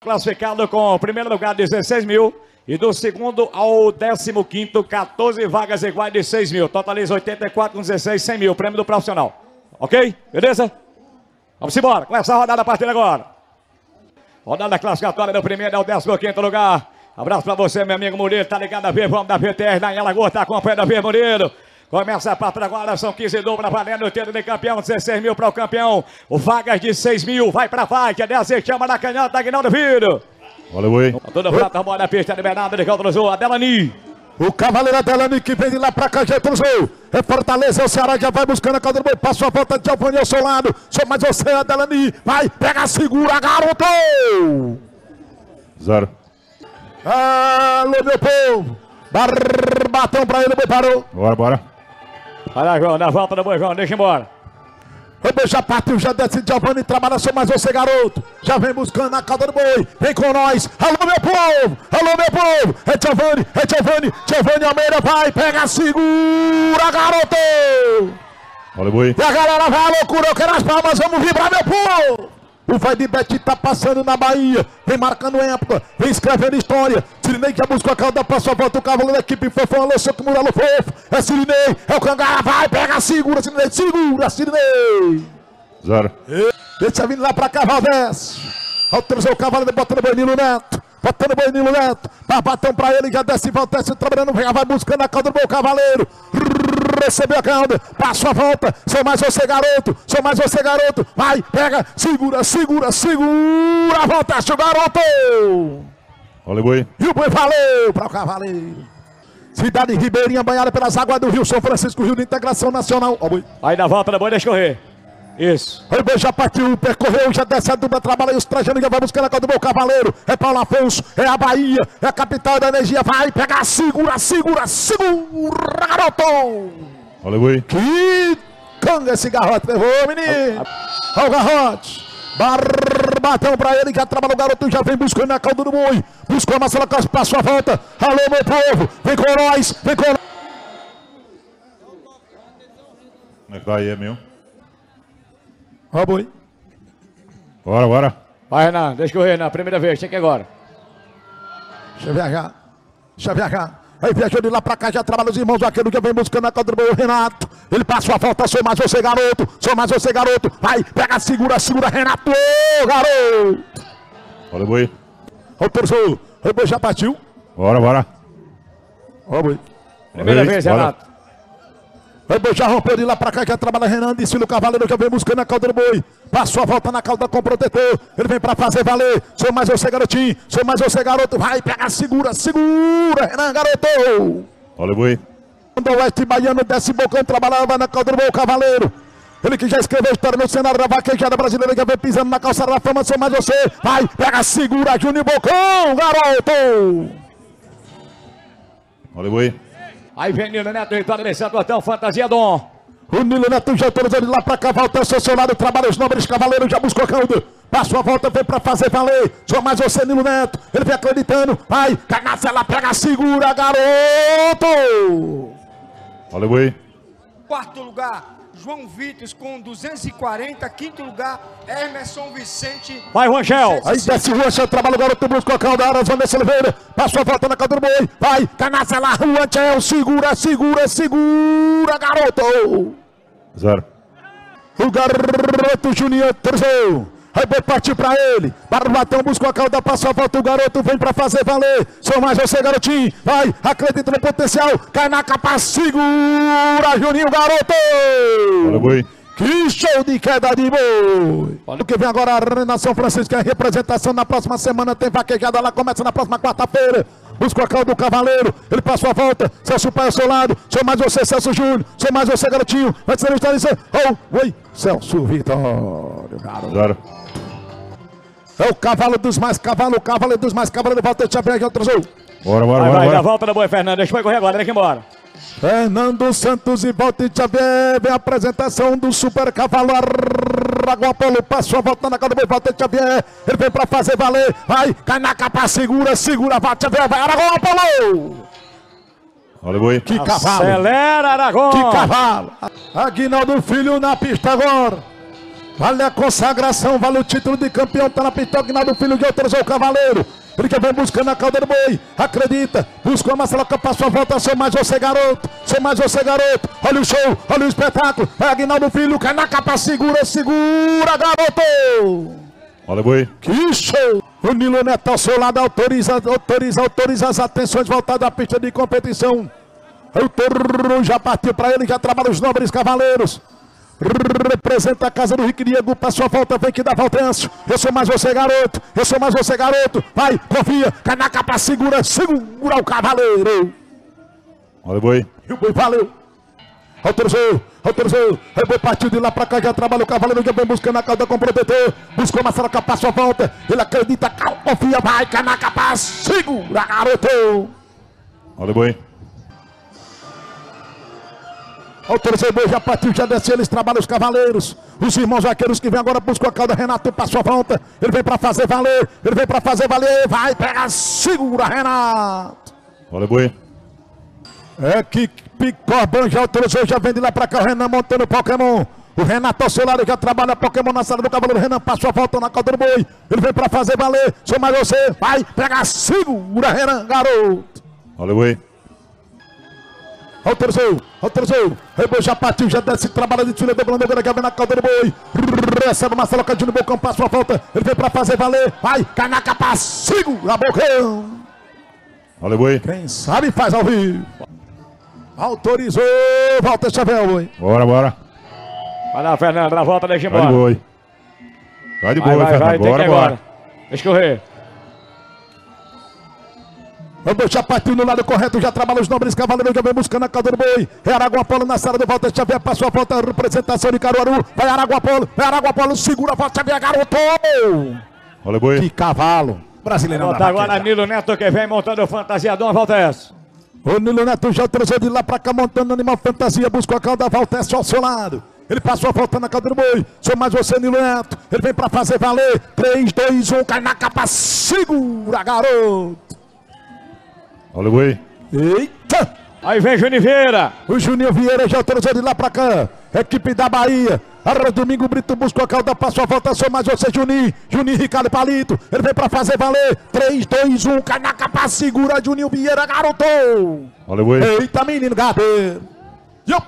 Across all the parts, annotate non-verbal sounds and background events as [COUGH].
Classificado com o primeiro lugar 16 mil e do segundo ao décimo quinto 14 vagas iguais de 6 mil. Totaliza 84 com 16, 100 mil. Prêmio do profissional. Ok? Beleza? Vamos embora. Começa a rodada a partir de agora. Rodada classificatória do primeiro ao décimo quinto lugar. Abraço pra você, meu amigo Murilo. Tá ligado a ver? Vamos da VTR na Alagoas. Tá acompanhando a ver, Murilo. Começa a partir agora, são 15 dupla valendo o título de campeão, 16 mil para o campeão. O Vagas de 6 mil, vai para a que 10 se chama na canhota, Aguinaldo Filho. Olha o aí. Toda prata, bola na pista, liberada de Caldo Azul, Adelani. O Cavaleiro Adelani que vem de lá pra cá, já cruzou. É Fortaleza, o Ceará já vai buscando a calda do. Passa a volta de Alvani ao seu lado. Só mais você, Adelani. Vai, pega, segura, garoto! Zero. Alô, meu povo. Barbatão pra ele, boi parou. Bora, bora. Vai lá, João, na volta do boi, João, deixa embora. O boi já partiu, já desce Giovanni, trabalha só mais você, garoto. Já vem buscando a cauda do boi. Vem com nós. Alô, meu povo. Alô, meu povo. É Giovanni, é Giovanni. Giovanni Almeida vai, pega, segura, garoto. Olha o boi. E a galera vai à loucura, eu quero as palmas, vamos vibrar, meu povo. O vai de Beti tá passando na Bahia. Vem marcando época. Vem escrevendo história. Sirinei já buscou a calda, passou a volta. O cavalo da equipe fofão. Alô, seu Muralo fofo. É Sirinei. É o Cangara. Vai, pega, segura, Sirinei. Segura, Sirinei. Zero. Deixa vindo lá pra cá, Valdez. Autorizou o cavalo, botando o Neto. Botando o Boinilo Neto. Barbatão pra ele, já desce, volta, trabalhando. Vai buscando a calda do meu cavaleiro recebeu a cauda, passou a volta, sou mais você garoto, sou mais você garoto, vai, pega, segura, segura, segura, voltaste o garoto! Olha o boi. E o boi valeu para o cavaleiro. Cidade Ribeirinha, banhada pelas águas do Rio São Francisco, Rio de Integração Nacional. Ó, boi. Aí na volta da boi, deixa correr. Isso. O boi já partiu, percorreu, já desce a dupla, trabalha e os trajando, já vai buscar a do meu cavaleiro. É Paulo Afonso, é a Bahia, é a capital da energia. Vai pegar, segura, segura, segura, garoto! Olha boi. Que canga esse garrote levou, menino. Olha o garrote. Barbatão pra ele, já trabalha o garoto, já vem buscando a calda do boi. Buscou a Marcela Costa, passou a volta. Alô, meu povo, vem com nós, vem com nós. Como é que vai aí, meu? Ó, boi. Bora, bora. Vai, Renan, deixa correr na primeira vez, tem que agora. Deixa eu viajar. Deixa eu viajar. Aí viajou de lá pra cá, já trabalha os irmãos aquele que vem buscando a quadra do Renato. Ele passou a falta, sou mais você, garoto. Sou mais você, garoto. Vai, pega, segura, segura, Renato, garoto. Olha o boi. Olha o terceiro. O boi já partiu. Bora, bora. Olha o boi. Primeira vez, bora. Renato. O boi já rompeu de lá pra cá, já trabalha Renan, disse o cavaleiro que vem buscando a calda do boi. Passou a volta na calda com o protetor. Ele vem pra fazer valer. Sou mais você, garotinho. Sou mais você, garoto. Vai, pega, segura, segura, Renan, garoto. Olha o boi. Do Oeste Baiano, desce bocão, trabalhava na calda do boi, o cavaleiro. Ele que já escreveu história no cenário da vaquejada brasileira, que vem pisando na calçada da fama, sou mais você. Vai, pega, segura, Júnior Bocão, garoto. Olha o boi. Aí vem Nilo Neto, vitória desse Santo Fantasia Dom. O Nilo Neto já autorizou ele lá pra cá, volta ao seu lado, trabalha os nobres cavaleiros, já buscou caldo. Passou a volta, vem pra fazer valer. Só mais você, Nilo Neto. Ele vem acreditando. Vai, ela pega, segura, garoto. Olha o boi. Quarto lugar, João Vitor com 240. Quinto lugar, Emerson Vicente. Vai, Rangel. Aí desce o Rangel, trabalha o garoto, busca a calda, Vanessa Oliveira. Passou a volta na calda do boi. Vai, Canacela, Rangel, segura, segura, segura, garoto. Zero. O garoto Juninho terceiro. Aí boi partiu pra ele. Barbatão buscou a cauda, passou a volta. O garoto vem pra fazer valer. Sou mais você, garotinho. Vai, acredita no potencial. Cai na capa, segura, Juninho, garoto. Olha boi. Que show de queda de boi! O que vem agora a Nação Francisca, é representação na próxima semana, tem vaquejada lá, começa na próxima quarta-feira. Busca a calda do cavaleiro, ele passou a volta, Celso Pai ao seu lado, sou mais você, Celso Júnior, sou mais você, garotinho, vai ser história, oh, oi, Celso Vitório, garoto. É o cavalo dos mais cavalos, o cavalo dos mais cavalos, volta, Xavier, já atrasou. Bora, bora, vai, bora. Vai, bora. volta da boa, Fernando, deixa eu correr agora, deixa embora. Fernando Santos e Walter Xavier, vem a apresentação do Super Cavalo Araguapolo, passou a volta na cara do Walter Xavier, ele vem pra fazer valer, vai, cai na capa, segura, segura, Walter Xavier, vai, Araguapolo! Olha o boi. Que cavalo! Acelera, Aragão! Que cavalo! Aguinaldo Filho na pista agora. Vale a consagração, vale o título de campeão. Tá na pista, Aguinaldo Filho de Autorizou o Cavaleiro. Ele que vem buscando a cauda do boi. Acredita. Buscou a Marcela passou a volta. Sou mais você, garoto. Sou mais você, garoto. Olha o show, olha o espetáculo. Vai Aguinaldo Filho, cai na capa, segura, segura, garoto. Olha, boi. Que show! O Nilo Neto ao seu lado autoriza, autoriza, autoriza as atenções voltadas à pista de competição. O touro já partiu para ele, já trabalha os nobres cavaleiros. Representa a casa do Rick Diego, passou a volta, vem que dá Valtencio. Eu sou mais você, garoto. Eu sou mais você, garoto. Vai, confia. Cai na capa, segura, segura o cavaleiro. Olha, boi. E o boi valeu. Autorizou, autorizou. Aí o boi partiu de lá pra cá, já trabalha o cavaleiro, já vem buscando a cauda com o protetor. Buscou uma saraca, passou a volta. Ele acredita, confia, vai, cai na capa, segura, garoto. Olha, boi. O boi, já partiu, já desceu, eles trabalham os cavaleiros. Os irmãos vaqueiros que vêm agora buscam a cauda. Renato passou a volta. Ele vem pra fazer valer. Ele vem pra fazer valer. Vai, pega, segura, Renato. Olha, boi. É que Picorban já autorizou, já vem de lá pra cá. O Renan montando o Pokémon. O Renato ao seu lado já trabalha Pokémon na sala do cavaleiro. Renan passou a volta na cauda do boi. Ele vem pra fazer valer. Sou mais você. Vai, pega, segura, Renan, garoto. Olha, boi. Autorizou, autorizou. Reboi já partiu, já desce, trabalha de tira, dobrando agora, que vem na calda do boi. Recebe o Marcelo Cadinho no bocão, passa a volta. Ele vem pra fazer valer. Vai, cai na capa, segura, bocão. Olha, boi. Quem sabe faz ao vivo. Autorizou, volta Chavel, boi. Bora, bora. Vai lá, Fernando, na volta, deixa Vai de embora. boi. Vai de boi, vai, vai, Fernando. tem que Bora, bora. agora. Deixa correr. Reboi já partiu no lado correto, já trabalha os nobres cavaleiros, já vem buscando a calda do boi. É Aragua Polo na sala de volta, Xavier passou a volta, representação de Caruaru. Vai Aragua Polo, vai Aragua Polo, segura a volta, Xavier, garoto. Olha, boi. Que cavalo. Brasileirão Volta agora. Nilo Neto que vem montando o fantasiador. Volta essa. O Nilo Neto já trouxe de lá pra cá montando animal fantasia, buscou a cauda Valteste ao seu lado. Ele passou a volta na cauda do boi. Sou mais você, Nilo Neto. Ele vem pra fazer valer. 3, 2, 1, cai na capa, segura, garoto. Olha, boi. Eita! Aí vem Juniveira. O Juninho Vieira já trouxe de lá pra cá. Equipe da Bahia. Arra Domingo Brito buscou a cauda, passou a volta, sou mais você, Juninho. Juninho Ricardo Palito. Ele vem pra fazer valer. 3, 2, 1, cai na capa, segura, Juninho Vieira, garoto. Olha, boi. Eita, menino gateiro. Yup.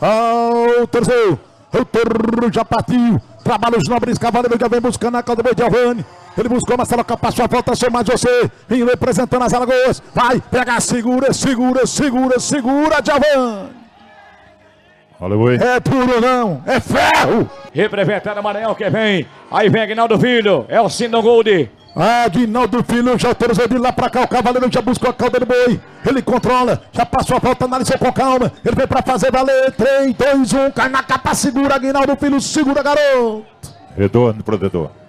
Oh, terceiro. O touro já partiu. Trabalha os nobres cavaleiros, já vem buscando a cauda do Giovanni. Ele buscou Marcelo passou a volta, sou mais você. Vem representando as Alagoas. Vai, pega, segura, segura, segura, segura. Olha, boi. É puro não, é ferro. Representando Maranhão que vem. Aí vem Aguinaldo Filho. É o Sino Gold. Aguinaldo Filho já autorizou de lá pra cá. O cavaleiro já buscou a cauda do boi. Ele controla, já passou a volta, analisou com calma. Ele vem pra fazer valer. 3, 2, 1, cai na capa, segura. Aguinaldo Filho, segura, garoto. Retorno, protetor.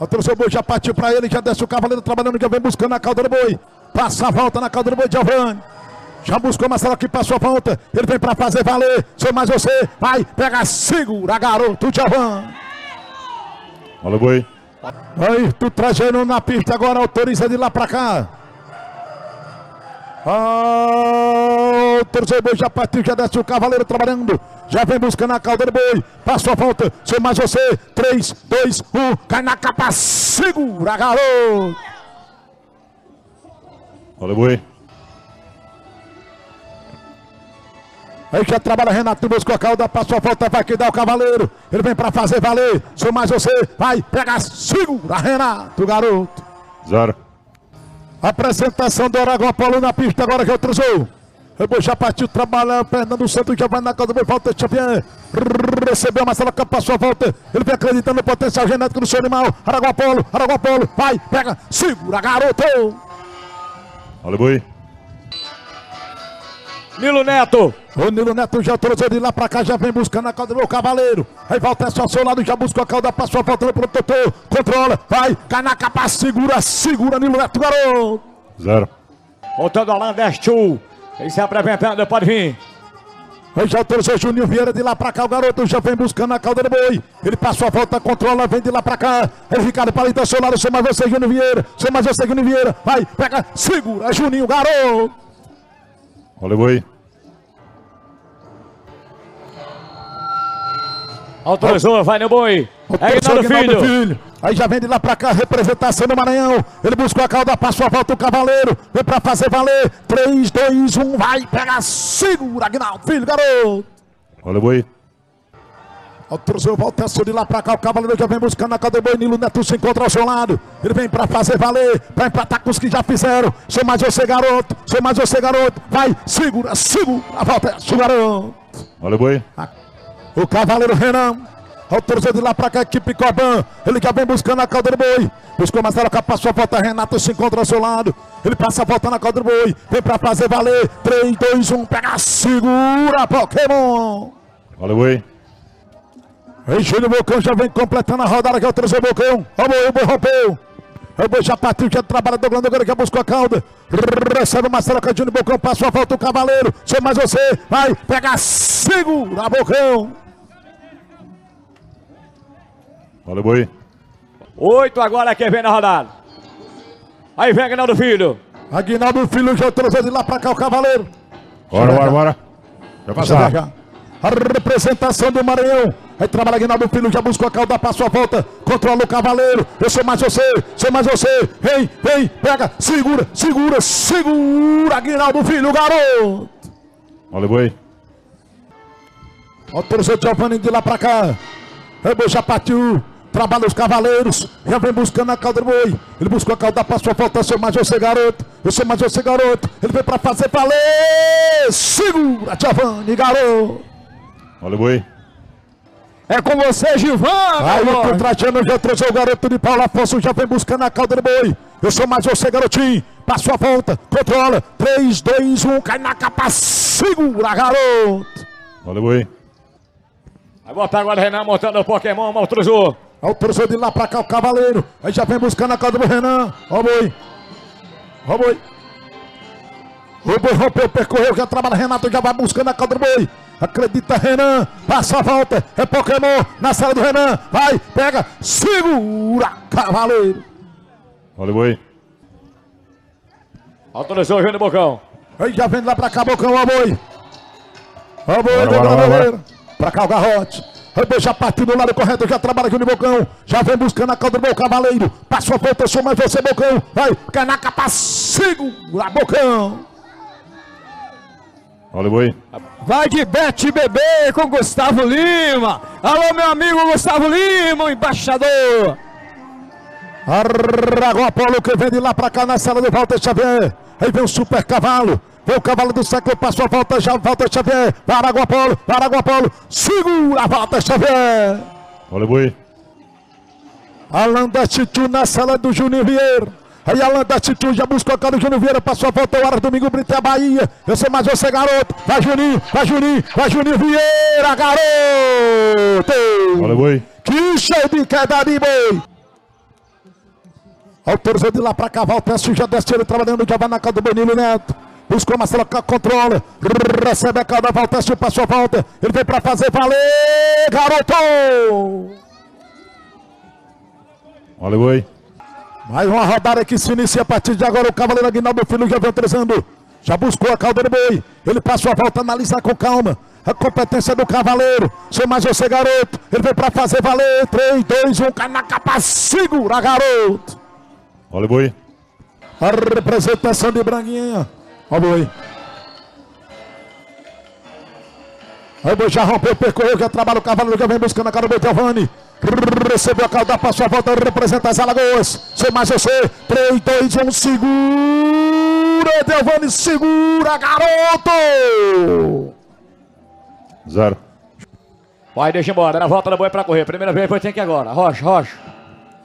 O boi, já partiu pra ele, já desce o cavaleiro trabalhando, já vem buscando a cauda do boi. Passa a volta na cauda do boi, Giovanni. Já buscou Marcelo que passou a volta. Ele vem pra fazer valer. Sou mais você. Vai, pega, segura, garoto, Giovanni. Olha, boi. Aí, tu trazendo na pista agora, autoriza de lá pra cá. Ah, o boi, já partiu, já desce o cavaleiro trabalhando. Já vem buscando a do boi. Passou a volta, sou mais você. 3, 2, 1, cai na capa, segura, garoto. Olha, boi. Aí já trabalha Renato, buscou a cauda, passou a volta, vai que dá o cavaleiro. Ele vem pra fazer valer, sou mais você. Vai, pega, segura, Renato, garoto. Zero. Apresentação do Aragão Apolo na pista agora que autorizou. Depois já partiu trabalhar, Fernando Santos já vai na casa do volta, Xavier. Recebeu Marcelo Campos, passou a volta. Ele vem acreditando no potencial genético do seu animal. Aragão Apolo, Aragão Apolo, vai, pega, segura, garoto. Olha, boi. Nilo Neto. O Nilo Neto já trouxe de lá pra cá, já vem buscando a cauda do meu cavaleiro. Aí volta só ao seu lado, já buscou a cauda, passou a volta no protetor. Controla, vai, cai na capa, segura, segura, Nilo Neto, garoto. Zero. Voltando ao Landestul. Ele se apresentando, pode vir. Aí já autorizou Juninho Vieira de lá pra cá, o garoto já vem buscando a cauda do boi. Ele passou a volta, controla, vem de lá pra cá. Aí Ricardo Palito ao seu lado, sou mais você, Juninho Vieira. Sou mais você, Juninho Vieira. Vai, pega, segura, Juninho, garoto. Olha, boi. Autorizou, vai no boi. É Aguinaldo Filho. Filho. Aí já vem de lá pra cá, representação do Maranhão. Ele buscou a cauda, passou a volta o Cavaleiro. Vem pra fazer valer. 3, 2, 1, vai, pega, segura, Aguinaldo Filho, garoto. Olha o boi. Autorizou, volta de lá pra cá. O Cavaleiro já vem buscando a cauda do boi. Nilo Neto se encontra ao seu lado. Ele vem pra fazer valer, pra empatar com os que já fizeram. Sou mais você, garoto. Sou mais você, garoto. Vai, segura, segura. A volta é garoto. Olha o boi. O Cavaleiro Renan. Autorizou de lá pra cá, a equipe Coban. Ele já vem buscando a do boi. Buscou Marcelo cá, passou a volta. Renato se encontra ao seu lado. Ele passa a volta na do boi. Vem pra fazer valer. 3, 2, 1. Pega, segura, Pokémon. Olha o boi. Aí Júlio Bocão já vem completando a rodada que autorizou o Bocão. Olha o boi, o boi rompeu. O boi já partiu, já trabalha do Glando agora que buscou a cauda. Recebe o Marcelo Júnior Bocão, passou a volta o Cavaleiro. Sou mais você. Vai, pega, segura, Bocão. Olha o boi. Oito agora quem vem na rodada. Aí vem Aguinaldo Filho. Aguinaldo Filho já trouxe de lá pra cá o Cavaleiro. Bora, bora, bora. Já passar. A representação do Maranhão. Aí trabalha Aguinaldo Filho, já buscou a cauda, passou a volta, controla o Cavaleiro. Eu sou mais você, sou mais você. Vem, vem, pega, segura, segura, segura, Aguinaldo Filho, garoto. Olha o boi. Olha o torcedor Giovanni de lá pra cá. O já partiu. Trabalha os cavaleiros, já vem buscando a cauda do boi. Ele buscou a cauda, passou a volta, seu mais você garoto. Eu sou mais você garoto. Ele veio pra fazer valer. Segura, Giovanni, garoto. Olha o boi. É com você, Gilvan! Aí o contratando já trouxe o garoto de Paulo Afonso, já vem buscando a cauda do boi. Eu sou mais você, garotinho. Passou a volta, controla. 3, 2, 1, cai na capa, segura, garoto. Olha o boi. Vai botar agora o Renan montando o Pokémon, autorizou. Autorizou de lá pra cá o Cavaleiro. Aí já vem buscando a cauda do Renan. Ó o boi. Ó o boi. O boi rompeu, percorreu, já trabalha Renato, já vai buscando a cauda do boi. Acredita Renan, passa a volta, é Pokémon na sala do Renan. Vai, pega, segura, Cavaleiro. Olha o boi. Autorizou o Júnior Bocão. Aí já vem lá pra cá, Bocão, ó o boi. Ó o boi, bora, Pra cá o Garrote. Aí já partiu do lado correto, já trabalha aqui no Bocão. Já vem buscando a calda do meu cavaleiro. Passou a volta, sou mais você, Bocão. Vai, canaca pra segura, Bocão. Olha o boi. Vai de Bete Bebê com Gustavo Lima. Alô, meu amigo Gustavo Lima, embaixador. Arragopolo que vem de lá pra cá na sala do Walter Xavier. Aí vem o super cavalo. Foi o cavalo do século, passou a volta já, Walter Xavier. Paraguapolo, Paraguapolo. Segura a Walter Xavier. Olha o boi. Alan da Titu na sala do Júnior Vieira. Aí Alan da Titu já buscou do Júnior Vieira. Passou a volta, o hora domingo, Brito a Bahia. Eu sei mais você, garoto. Vai Juninho, vai Juninho, vai Juninho Vieira, garoto. Olha boi. Que show de queda de boi. Autorizou de lá pra cá, Walter já desce ele trabalhando, já vai na casa do Benilo Neto. Buscou Marcelo, controla. Recebe a calda, Valteste, passou a volta. Ele vem para fazer valer, garoto! Olha boi. Mais uma rodada que se inicia a partir de agora. O Cavaleiro Aguinaldo Filho já vem autorizando. Já buscou a calda do boi. Ele passou a volta, analisa com calma. A competência do Cavaleiro. Sou mais você, garoto. Ele vem para fazer valer. 3, 2, 1. Cai na capa. Segura, garoto. Olha o boi. A representação de Branguinha. Olha o boi. Aí o boi já rompeu, percorreu, já trabalha o cavalo, já vem buscando a cara do Giovanni. Recebeu a calda, passou a volta, representa as Alagoas. Sem mais você. 3, 2, 1, segura, Giovanni, segura, garoto! Zero. Vai, deixa embora, na volta da boi pra correr. Primeira vez, depois tem que agora. Rocha, Rocha.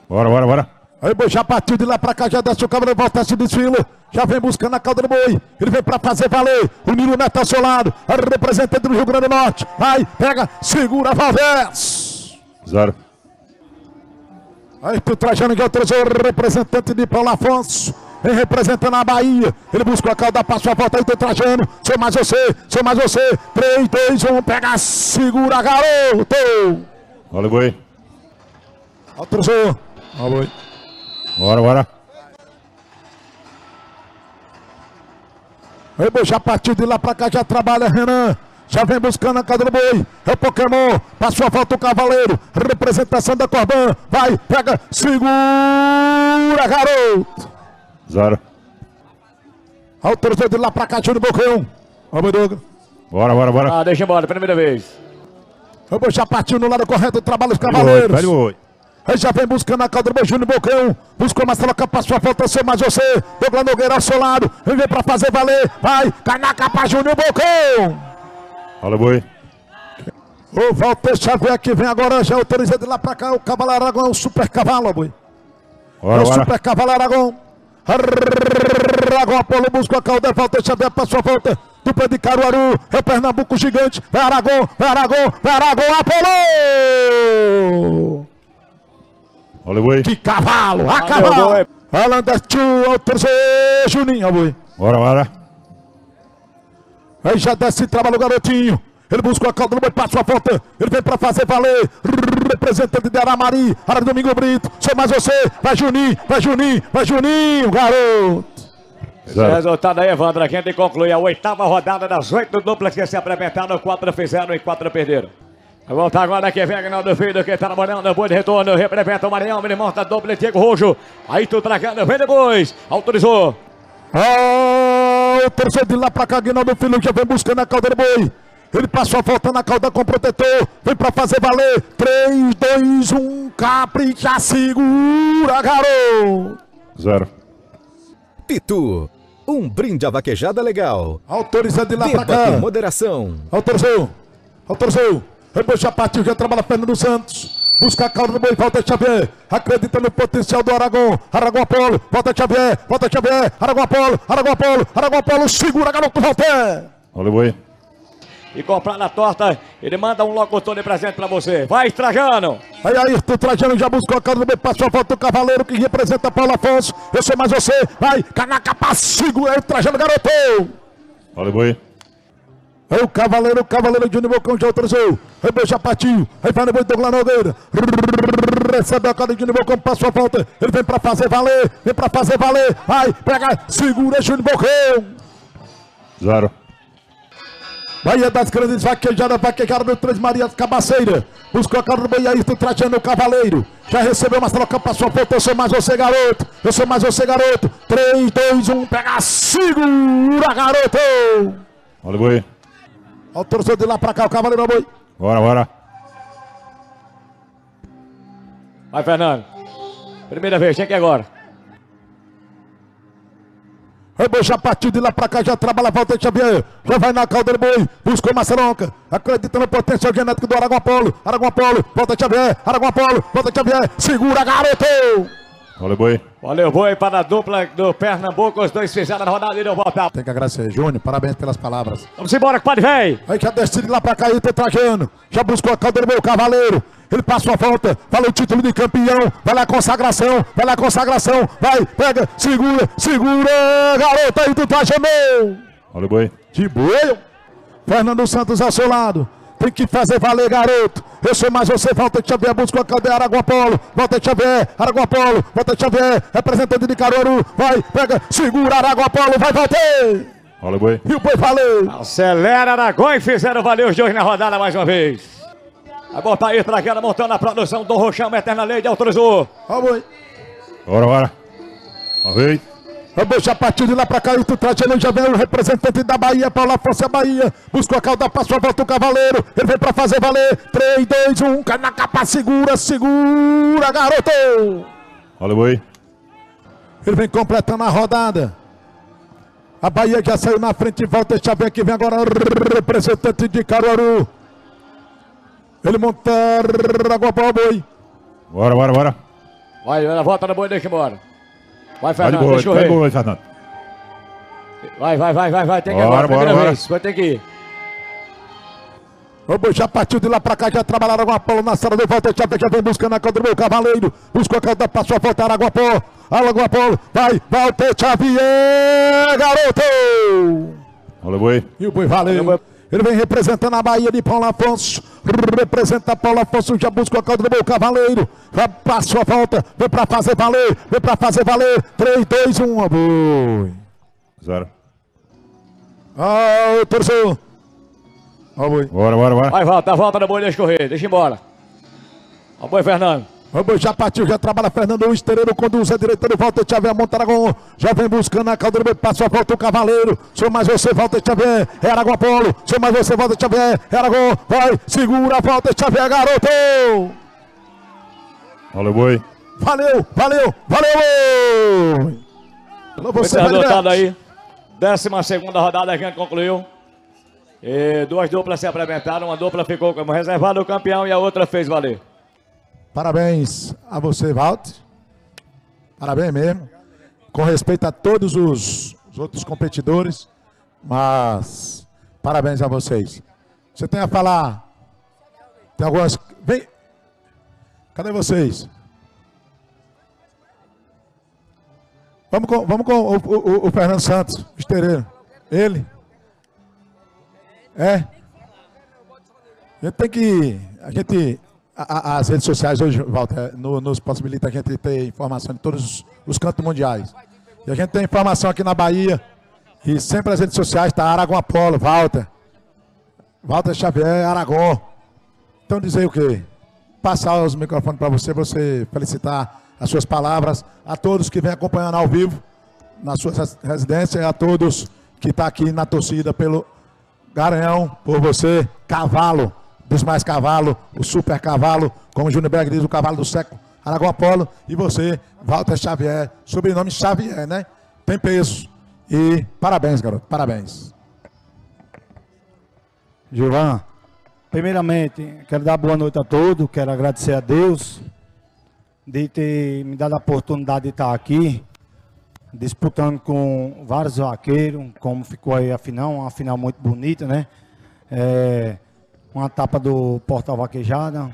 Bora, bora, bora. Aí boi já partiu de lá pra cá, já desce o cavaleiro, volta se desfila. Já vem buscando a cauda do boi. Ele vem pra fazer valer. O Nilo Neto ao seu lado. A representante do Rio Grande do Norte. Vai, pega, segura Valdez. Zero. Aí tu trajando que é o representante de Paulo Afonso. Vem representando a Bahia. Ele busca a cauda, passou a volta aí, tô trajando. Sou mais você, sou mais você. 3, 2, 1, pega, segura, garoto. Olha o boi. Autorizou. Olha o boi. Bora, bora. Aí, já partiu de lá pra cá, já trabalha Renan. Já vem buscando a cauda do boi. É o Pokémon. Passou a volta o Cavaleiro. Representação da Corban. Vai, pega, segura, garoto. Zero. Autorizou de lá pra cá, Júnior Bocão. Vamos, Douglas. Bora, bora, bora. Ah, deixa embora, primeira vez. Vamos, já partiu no lado correto. Trabalha os o Cavaleiros. pede o oi. Aí já vem buscando a calda do boi, Júnior Bocão. Buscou Marcelo Capa, passou a volta, seu mais você. Douglas Nogueira ao seu lado. Vem pra fazer valer. Vai, cai na capa, Júnior Bocão. Fala, boi. O Walter Xavier que vem agora, já autoriza de lá pra cá. O Cavalo Aragão é o super cavalo, boi. É o bora. super cavalo Aragão. Aragão Apolo busca a calda, Walter Xavier passou a volta. Dupla de Caruaru, é o Pernambuco gigante. Vai Aragão, vai Aragão, vai Aragão, Apolo! Fala, boi. Que cavalo, a cavalo! Alan Destiu, autorizou, Juninho, boi. Bora, bora. Aí já desce, trabalha o garotinho. Ele buscou a calda do boi, passou a volta. Ele vem pra fazer valer. Representante de Aramari, Ara Domingo Brito. Sou mais você. Vai Juninho, vai Juninho, vai Juninho, garoto. Esse resultado aí, Evandro, a gente conclui a oitava rodada das oito duplas que se apresentaram. Quatro fizeram e quatro perderam. Vai voltar agora aqui, vem Agnaldo Filho, que tá namorando, boi de retorno, representa o Maranhão, ele monta dupla, Diego Rojo. Aí tu tragando, vem depois, autorizou. Ah, o terceiro de lá pra cá, Guinaldo Filho já vem buscando a calda do boi. Ele passou a volta na calda com o protetor. Vem pra fazer valer. 3, 2, 1, capricha, segura, garoto. Zero. Pitu, um brinde à vaquejada legal. Autorizando de lá pra Beba cá. com moderação. Autorizou. Autorizou. Depois já partiu, já trabalha Fernando Santos. Busca a calda do boi, volta Xavier. Acredita no potencial do Aragão. Aragão Apolo, volta Xavier, volta Xavier. Aragão Apolo, Aragão Apolo, Aragão Apolo. Segura, garoto, Walter. Fala, boi. E comprar na torta, ele manda um locutor de presente pra você. Vai, Trajano. Aí, aí, tu Trajano já buscou a calda do boi, passou a volta do Cavaleiro que representa Paulo Afonso. Eu sou mais você. Vai, canaca segura aí, Trajano, garoto. Fala, boi. Aí o Cavaleiro, o Cavaleiro Júnior Bocão já autorizou. Aí o já partiu. Aí vai no boi Douglas Nogueira. Recebe a cara de Júnior Bocão, passou a volta. Ele vem pra fazer valer, vem pra fazer valer. Vai, pega, segura Júnior Bocão. Zero. Bahia das grandes vaquejadas, vaquejada do Três Marias Cabaceira. Buscou a cara do boi aí, tu trajando o Cavaleiro. Já recebeu Marcelo Campos, passou a volta. Eu sou mais você, garoto. Eu sou mais você, garoto. 3, 2, 1, pega, segura, garoto. Fala, boi. Autorizou de lá pra cá o Cavaleiro Boi. Bora, bora. Vai, Fernando. Primeira vez, chega aqui agora. Aí boi já partiu de lá pra cá, já trabalha, volta Xavier. Já vai na calda do boi, buscou Maceronca. Acredita no potencial genético do Aragão Apolo. Aragão Apolo, volta Xavier. Aragão Apolo, volta Xavier. Segura, garoto! Fala, boi. Valeu, boi para a dupla do Pernambuco. Os dois fizeram a rodada e deu volta. Tem que agradecer, Júnior. Parabéns pelas palavras. Vamos embora, pode vem. Aí já desce de lá aí tô trajando. Já buscou a boi, o Cavaleiro. Ele passou a volta, fala o título de campeão. Vai lá, consagração, vai lá, consagração. Vai, pega, segura, segura, garoto aí do trajando. Fala, boi. De boa. Fernando Santos ao seu lado. Tem que fazer valer, garoto. Eu sou mais você, Walter Xavier, busca a cadeia Aragua Polo. Walter Xavier, Aragua Polo, Walter Xavier, representante de Caruaru. Vai, pega, segura Aragua Polo, vai, Walter. Fala, boi. E o boi valeu. Acelera Aragão e fizeram valer os dois na rodada mais uma vez. Vai botar aí, Traqueira, montando a produção do Rochão, Eterna Lei de autorizou. Ó, boi. Bora, bora. Uma vez. O boi já partiu de lá pra cá e tu trazendo já vem o representante da Bahia, Paulo Afonso Bahia. Buscou a calda, passou a volta o cavaleiro. Ele vem pra fazer valer. 3, 2, 1, cai na capa, segura, segura, garoto. Fala, boi. Ele vem completando a rodada. A Bahia já saiu na frente e volta. Xavier que vem agora, representante de Caruaru. Ele monta para o boi. Bora, bora, bora. Vai, ela volta no boi, deixa embora. Vai, Vai Fernando, boi. deixa eu Vai ver. boi, Fernando. Vai, vai, vai, vai, vai, tem que ir Bora, agora, bora, primeira bora. vez. Vai ter que ir. O boi já partiu de lá pra cá, já trabalharam Polo na sala de volta. Xavier já vem buscando a contra o meu cavaleiro. Buscou a calda, passou a Polo. Água Polo, vai, volta Xavier, garoto. Fala, boi. E o boi valeu. Ele vem representando a Bahia de Paulo Afonso. Representa Paulo Afonso, já busca a calda do meu cavaleiro. Já passou a volta, vem pra fazer valer, vem pra fazer valer. 3, 2, 1, ó, boi. Zero. Ah, o torcedor. Ó. Bora, bora, bora. Vai, volta, volta no boi, deixa correr, deixa embora. Ó boi, Fernando. Boi já partiu, já trabalha Fernando Luiz Tereiro, conduz a direita do Walter Xavier Montaragão. Já vem buscando a caldeira, passa a volta o Cavaleiro. Sou mais você, Walter Xavier, é Aragão Apolo. Sou mais você, Walter Xavier, é Aragão. Vai, segura, Walter Xavier, garoto. O boi. Valeu, valeu, valeu! Alô, você, resultado Validade. aí. Décima segunda rodada a gente concluiu. E duas duplas se apresentaram, uma dupla ficou como reservado o campeão e a outra fez valer. Parabéns a você, Walter. Parabéns mesmo. Com respeito a todos os, os outros competidores, mas parabéns a vocês. Você tem a falar? Tem algumas. Vem! Cadê vocês? Vamos com, vamos com o, o- o Fernando Santos, estereiro. Ele? É? A gente tem que. A gente. A- as redes sociais hoje, Walter, no- nos possibilita a gente ter informação de todos os, os cantos mundiais. E a gente tem informação aqui na Bahia. E sempre as redes sociais está Aragão Apolo, Walter. Walter Xavier, Aragão. Então dizer o quê? Passar os microfones para você, você felicitar as suas palavras a todos que vêm acompanhando ao vivo nas suas res- residências, a todos que estão aqui na torcida pelo Garanhão, por você, cavalo, dos mais cavalo, o super cavalo, como o Júnior Berg diz, o cavalo do século, Aragão Apolo, e você, Walter Xavier, sobrenome Xavier, né? Tem peso. E parabéns, garoto, parabéns. Gilvan, primeiramente, quero dar boa noite a todos, quero agradecer a Deus de ter me dado a oportunidade de estar aqui, disputando com vários vaqueiros, como ficou aí a final, uma final muito bonita, né? É, uma etapa do Portal Vaquejada,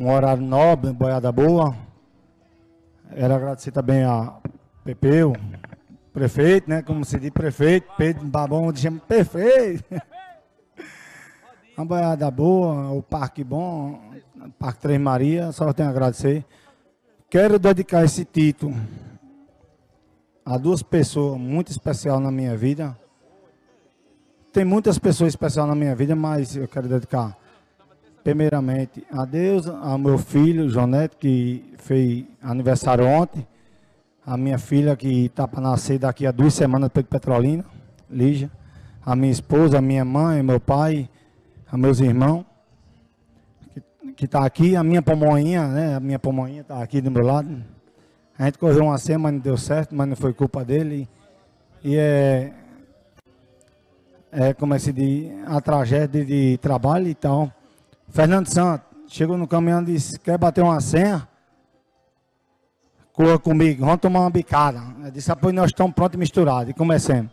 um horário nobre, boiada boa. Quero agradecer também a Pepeu, prefeito, né? Como se diz prefeito, Pedro Babão chama prefeito. [LAUGHS] Uma boiada boa, o parque bom, Parque Três Maria, só tenho a agradecer. Quero dedicar esse título a duas pessoas muito especiais na minha vida. Tem muitas pessoas especiais na minha vida, mas eu quero dedicar primeiramente a Deus, ao meu filho, João Neto, que fez aniversário ontem. A minha filha que está para nascer daqui a duas semanas, Pedro Petrolina, Lígia. A minha esposa, a minha mãe, meu pai, a meus irmãos, que- está aqui, a minha pomoinha, né? A minha pomoinha está aqui do meu lado. A gente correu uma cena, mas não deu certo, mas não foi culpa dele. E é, é como é a tragédia de trabalho e tal. Fernando Santos chegou no caminhão e disse, quer bater uma senha? Corra comigo, vamos tomar uma bicada. Eu disse, depois nós estamos prontos e misturados. E comecemos.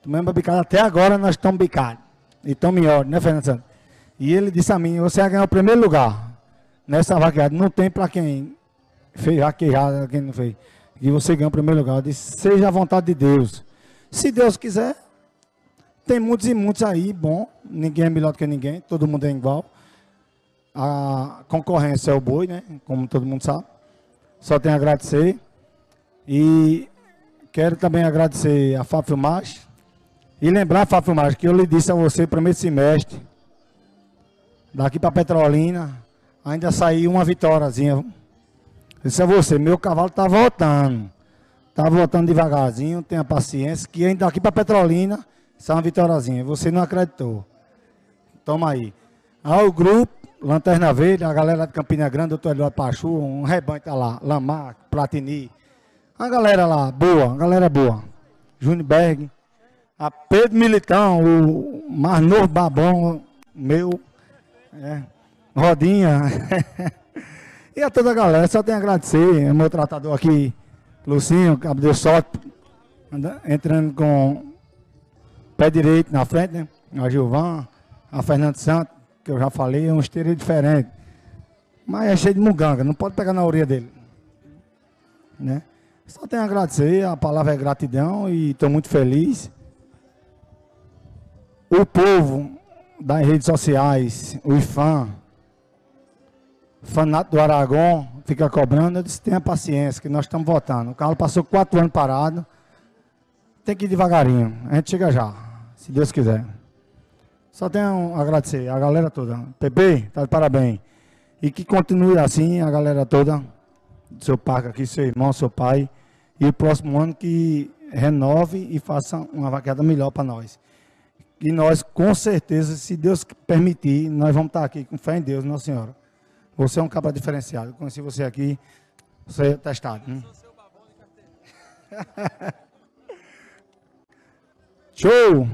Tomamos uma bicada, até agora nós estamos bicados. E estamos em ordem, né, Fernando Santos? E ele disse a mim, você vai ganhar o primeiro lugar. Nessa vaqueada, não tem para quem fez vaquejada, quem não fez. E você ganhou o primeiro lugar. Eu disse, seja a vontade de Deus. Se Deus quiser, tem muitos e muitos aí, bom. Ninguém é melhor do que ninguém, todo mundo é igual. A concorrência é o boi, né? Como todo mundo sabe. Só tenho a agradecer. E quero também agradecer a Fábio Filmagem. E lembrar, Fábio Filmagem, que eu lhe disse a você primeiro semestre. Daqui para Petrolina, ainda saiu uma vitóriazinha. Disse a você, meu cavalo tá voltando. Tá voltando devagarzinho, tenha paciência, que ainda daqui para Petrolina, sai uma vitóriazinha. Você não acreditou. Toma aí. Aí o grupo, Lanterna Verde, a galera de Campina Grande, doutor Eduardo Pachu, um rebanho tá lá, Lamar, Platini. A galera lá, boa, a galera boa. Júnior Berg, a Pedro Militão, o mais novo babão meu, é, Rodinha. [LAUGHS] e a toda a galera, só tenho a agradecer. O meu tratador aqui, Lucinho, cabo de sorte, entrando com pé direito na frente, né? A Gilvan, a Fernando Santos, que eu já falei, é um esteiro diferente. Mas é cheio de muganga, não pode pegar na orelha dele. Né? Só tenho a agradecer, a palavra é gratidão e estou muito feliz. O povo das redes sociais, os fãs, fanato do Aragão, fica cobrando, eu disse, tenha paciência, que nós estamos votando. O carro passou quatro anos parado, tem que ir devagarinho, a gente chega já, se Deus quiser. Só tenho a agradecer a galera toda. PP, tá de parabéns. E que continue assim, a galera toda, seu parque aqui, seu irmão, seu pai. E o próximo ano que renove e faça uma vaqueada melhor para nós. E nós, com certeza, se Deus permitir, nós vamos estar aqui com fé em Deus, Nossa Senhora. Você é um cabra diferenciado. Conheci você aqui, você é testado. Né? [LAUGHS] Show!